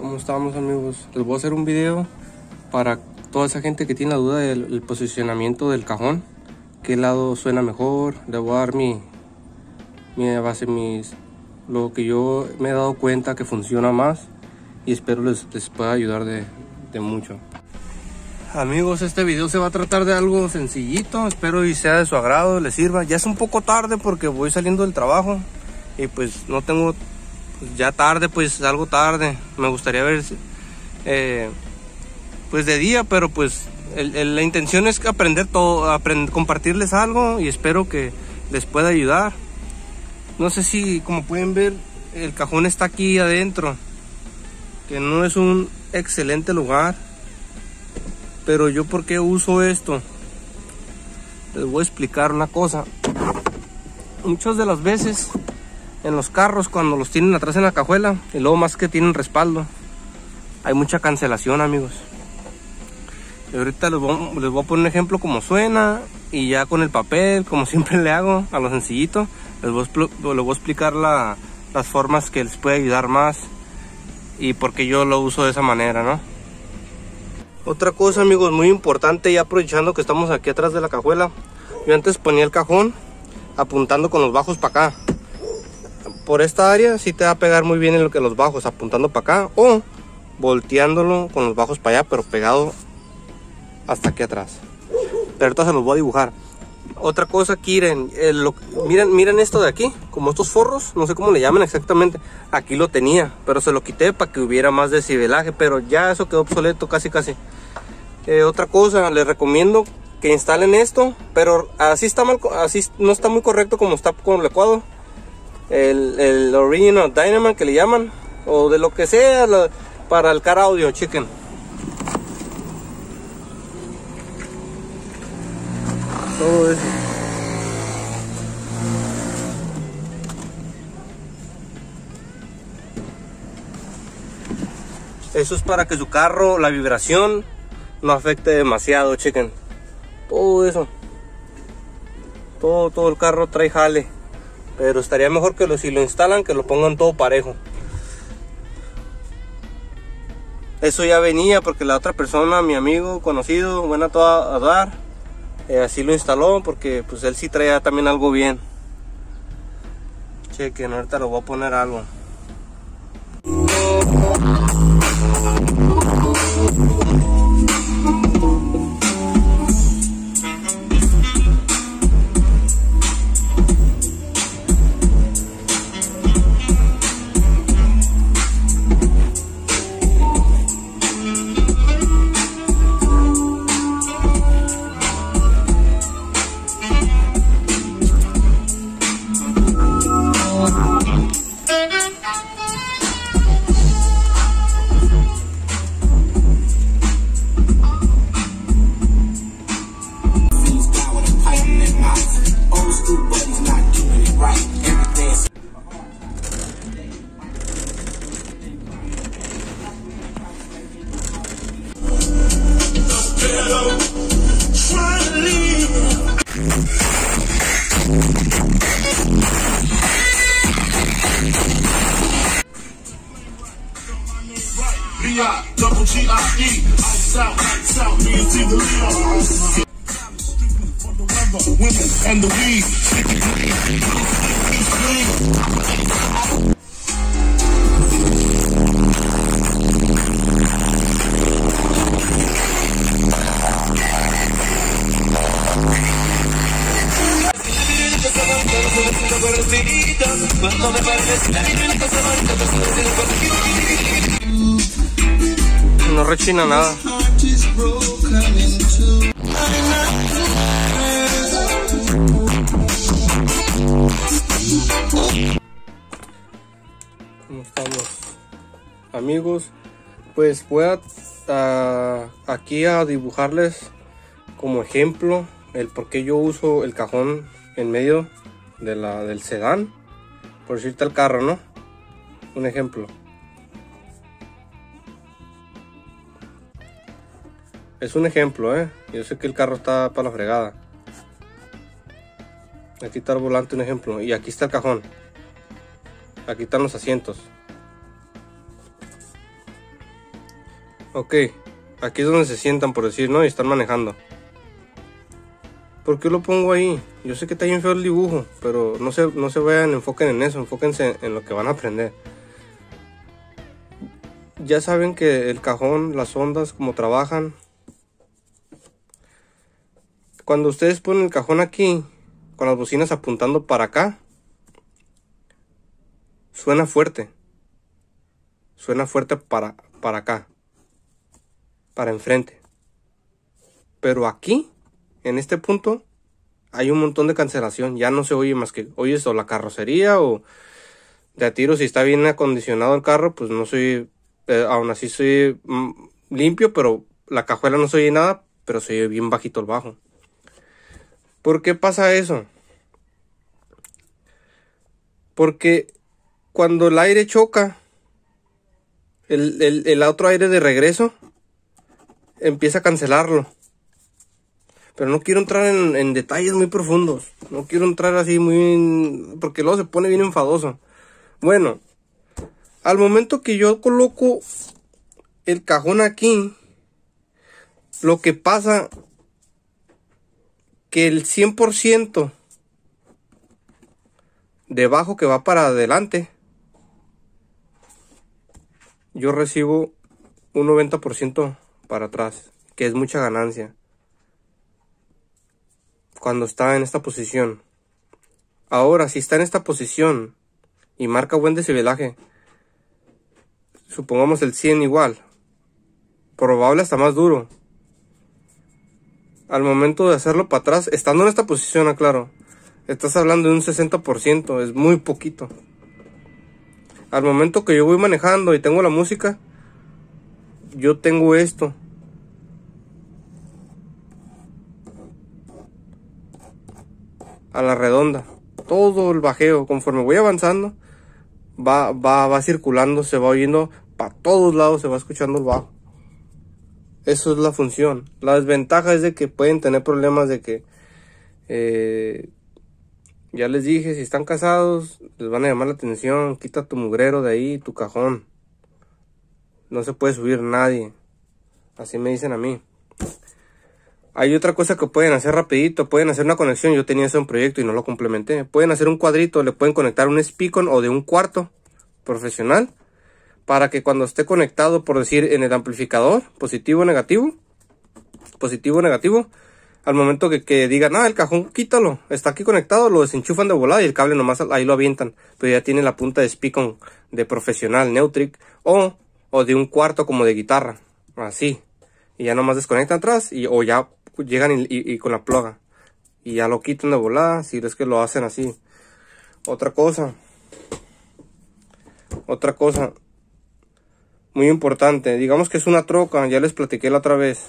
¿Cómo estamos amigos? Les voy a hacer un video para toda esa gente que tiene la duda del posicionamiento del cajón. ¿Qué lado suena mejor? Le voy a dar mi, mi base, mis, lo que yo me he dado cuenta que funciona más y espero les, les pueda ayudar de, de mucho. Amigos, este video se va a tratar de algo sencillito, espero y sea de su agrado, les sirva. Ya es un poco tarde porque voy saliendo del trabajo y pues no tengo, pues ya tarde, pues algo tarde. Me gustaría ver, eh, pues de día, pero pues la intención es aprender todo, aprender, compartirles algo y espero que les pueda ayudar. No sé si, como pueden ver, el cajón está aquí adentro, que no es un excelente lugar pero yo por qué uso esto les voy a explicar una cosa muchas de las veces en los carros cuando los tienen atrás en la cajuela y luego más que tienen respaldo hay mucha cancelación amigos y ahorita les voy, a poner un ejemplo como suena y ya con el papel como siempre le hago a lo sencillito les voy a, explicar las formas que les puede ayudar más y por qué yo lo uso de esa manera no otra cosa amigos muy importante ya aprovechando que estamos aquí atrás de la cajuela. Yo antes ponía el cajón apuntando con los bajos para acá. Por esta área sí te va a pegar muy bien en lo que los bajos apuntando para acá o volteándolo con los bajos para allá pero pegado hasta aquí atrás. Pero ahorita se los voy a dibujar. Otra cosa, Kiren, eh, miren, miren esto de aquí, como estos forros, no sé cómo le llaman exactamente. Aquí lo tenía, pero se lo quité para que hubiera más decibelaje, pero ya eso quedó obsoleto casi casi. Eh, otra cosa, les recomiendo que instalen esto, pero así está mal, así no está muy correcto como está con el ecuador. El, el original Dynamo que le llaman, o de lo que sea para el car audio, chicken. todo eso. Eso es para que su carro, la vibración, no afecte demasiado, chequen. Todo eso. Todo, todo el carro trae jale. Pero estaría mejor que lo, si lo instalan, que lo pongan todo parejo. Eso ya venía porque la otra persona, mi amigo, conocido, buena toda a dar eh, así lo instaló porque pues él sí traía también algo bien chequen ahorita lo voy a poner algo No rechina nada. Amigos, pues voy a, aquí a dibujarles como ejemplo el por qué yo uso el cajón en medio de la, del sedán. Por decirte el carro, ¿no? Un ejemplo. Es un ejemplo, ¿eh? Yo sé que el carro está para la fregada. Aquí está el volante, un ejemplo. Y aquí está el cajón. Aquí están los asientos. Ok, aquí es donde se sientan por decir, ¿no? Y están manejando. ¿Por qué lo pongo ahí? Yo sé que está bien feo el dibujo, pero no se, no se vayan, enfoquen en eso, enfóquense en lo que van a aprender. Ya saben que el cajón, las ondas, como trabajan. Cuando ustedes ponen el cajón aquí, con las bocinas apuntando para acá, suena fuerte. Suena fuerte para, para acá, para enfrente. Pero aquí, en este punto, hay un montón de cancelación. Ya no se oye más que oyes o la carrocería o de a tiro si está bien acondicionado el carro, pues no soy, eh, aún así soy mm, limpio, pero la cajuela no se oye nada, pero se oye bien bajito el bajo. ¿Por qué pasa eso? Porque cuando el aire choca, el, otro aire de regreso empieza a cancelarlo. Pero no quiero entrar en, detalles muy profundos. No quiero entrar así muy... porque luego se pone bien enfadoso. Bueno, al momento que yo coloco el cajón aquí, lo que pasa que el 100% de bajo que va para adelante, yo recibo un 90% para atrás, que es mucha ganancia. Cuando está en esta posición. Ahora, si está en esta posición y marca buen decibelaje, supongamos el 100 igual, probable hasta más duro. Al momento de hacerlo para atrás, estando en esta posición, aclaro, estás hablando de un 60%, es muy poquito al momento que yo voy manejando y tengo la música, yo tengo esto. A la redonda. Todo el bajeo, conforme voy avanzando, va, va, va circulando, se va oyendo para todos lados, se va escuchando el bajo. Eso es la función. La desventaja es de que pueden tener problemas de que eh, ya les dije, si están casados, les van a llamar la atención. Quita tu mugrero de ahí, tu cajón. No se puede subir nadie. Así me dicen a mí. Hay otra cosa que pueden hacer rapidito. Pueden hacer una conexión. Yo tenía eso en proyecto y no lo complementé. Pueden hacer un cuadrito. Le pueden conectar un speakon o de un cuarto profesional. Para que cuando esté conectado, por decir, en el amplificador, positivo o negativo. Positivo o negativo al momento que, que digan, ah, el cajón quítalo, está aquí conectado, lo desenchufan de volada y el cable nomás ahí lo avientan, pero ya tiene la punta de Speakon de profesional Neutric o, o de un cuarto como de guitarra, así, y ya nomás desconectan atrás y, o ya llegan y, con la ploga y ya lo quitan de volada si es que lo hacen así. Otra cosa, otra cosa muy importante, digamos que es una troca, ya les platiqué la otra vez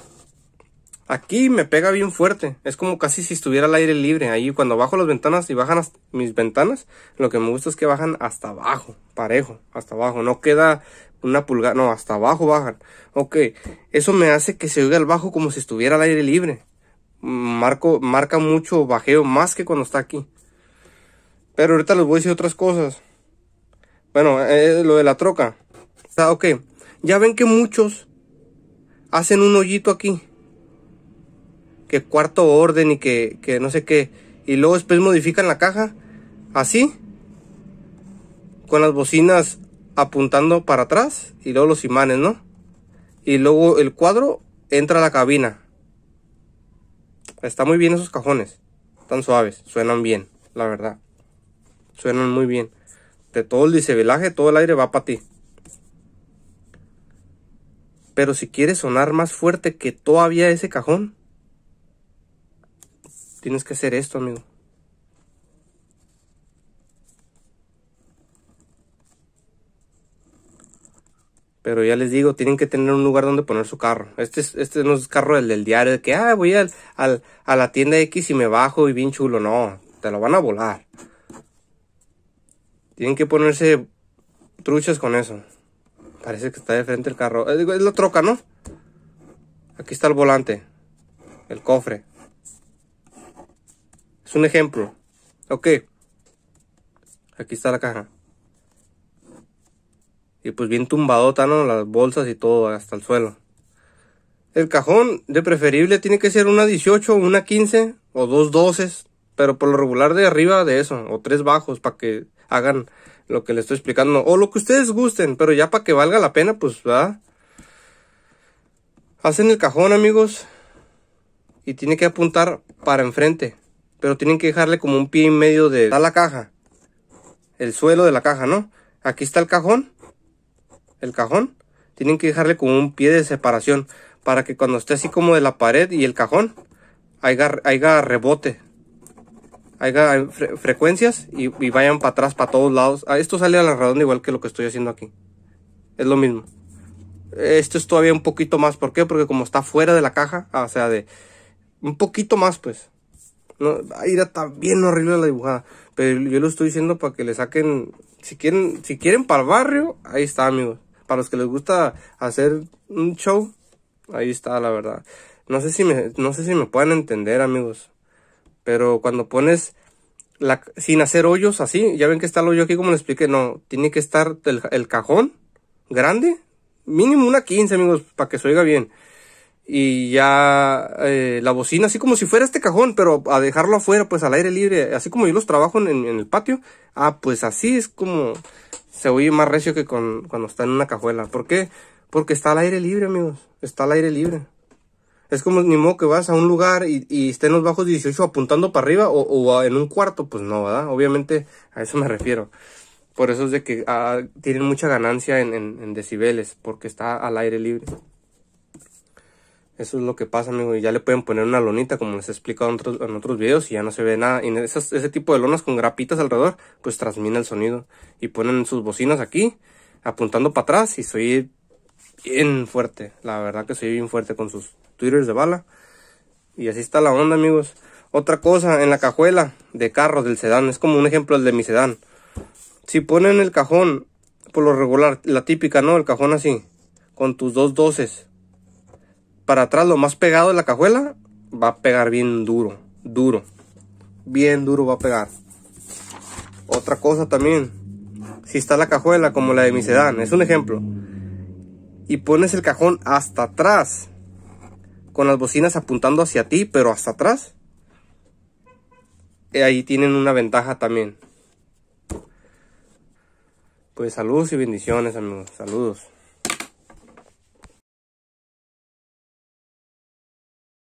Aquí me pega bien fuerte. Es como casi si estuviera al aire libre. Ahí cuando bajo las ventanas y bajan mis ventanas, lo que me gusta es que bajan hasta abajo, parejo, hasta abajo. No queda una pulgada, no, hasta abajo bajan. Ok, eso me hace que se oiga el bajo como si estuviera al aire libre. Marco, marca mucho bajeo, más que cuando está aquí. Pero ahorita les voy a decir otras cosas. Bueno, eh, lo de la troca. Ah, ok, ya ven que muchos hacen un hoyito aquí que cuarto orden y que, que no sé qué. Y luego después modifican la caja así, con las bocinas apuntando para atrás y luego los imanes, ¿no? Y luego el cuadro entra a la cabina. Está muy bien esos cajones, tan suaves, suenan bien, la verdad. Suenan muy bien. De todo el disebelaje, todo el aire va para ti. Pero si quieres sonar más fuerte que todavía ese cajón, Tienes que hacer esto, amigo. Pero ya les digo, tienen que tener un lugar donde poner su carro. Este, este no es carro del, del diario, de que, ah, voy al, al, a la tienda X y me bajo y bien chulo. No, te lo van a volar. Tienen que ponerse truchas con eso. Parece que está de frente el carro. Eh, es la troca, ¿no? Aquí está el volante. El cofre. Es un ejemplo. Ok. Aquí está la caja. Y pues bien tumbadota, ¿no? Las bolsas y todo hasta el suelo. El cajón de preferible tiene que ser una 18, una 15 o dos 12, pero por lo regular de arriba de eso, o tres bajos para que hagan lo que les estoy explicando, o lo que ustedes gusten, pero ya para que valga la pena, pues, ¿verdad? Hacen el cajón, amigos, y tiene que apuntar para enfrente, pero tienen que dejarle como un pie y medio de la caja, el suelo de la caja, ¿no? Aquí está el cajón, el cajón, tienen que dejarle como un pie de separación para que cuando esté así como de la pared y el cajón, haya, haya rebote, haya frecuencias y, vayan para atrás, para todos lados. Ah, esto sale a la redonda igual que lo que estoy haciendo aquí. Es lo mismo. Esto es todavía un poquito más. ¿Por qué? Porque como está fuera de la caja, ah, o sea, de un poquito más, pues. No, ahí está bien horrible la dibujada. Pero yo lo estoy diciendo para que le saquen, si quieren, si quieren para el barrio, ahí está, amigos. Para los que les gusta hacer un show, ahí está, la verdad. No sé si me, no sé si me pueden entender, amigos. Pero cuando pones sin hacer hoyos así, ya ven que está el hoyo aquí como les expliqué, no, tiene que estar el, cajón grande, mínimo una 15 amigos, para que se oiga bien. Y ya eh, la bocina, así como si fuera este cajón, pero a dejarlo afuera, pues al aire libre, así como yo los trabajo en, el patio, ah, pues así es como se oye más recio que con, cuando está en una cajuela. ¿Por qué? Porque está al aire libre, amigos, está al aire libre. Es como ni modo que vas a un lugar y, y estén los bajos 18 apuntando para arriba o, en un cuarto, pues no, ¿verdad? Obviamente a eso me refiero. Por eso es de que ah, tienen mucha ganancia en, decibeles, porque está al aire libre. Eso es lo que pasa, amigo. Y ya le pueden poner una lonita, como les he explicado en otros, en otros videos, y ya no se ve nada. Y ese tipo de lonas con grapitas alrededor, pues transmina el sonido. Y ponen sus bocinas aquí, apuntando para atrás, y soy bien fuerte. La verdad que soy bien fuerte con sus twitters de bala. Y así está la onda, amigos. Otra cosa, en la cajuela de carros del sedán. Es como un ejemplo el de mi sedán. Si ponen el cajón, por lo regular, la típica, ¿no? El cajón así, con tus dos doces. Para atrás, lo más pegado de la cajuela, va a pegar bien duro. Duro. Bien duro va a pegar. Otra cosa también. Si está la cajuela como la de mi sedán, es un ejemplo. Y pones el cajón hasta atrás con las bocinas apuntando hacia ti, pero hasta atrás. ahí tienen una ventaja también. Pues saludos y bendiciones amigos, saludos.